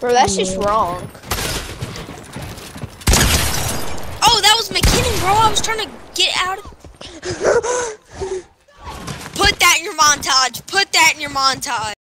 Bro, that's just wrong. Oh, that was McKinnon, bro. I was trying to get out of. Put that in your montage. Put that in your montage.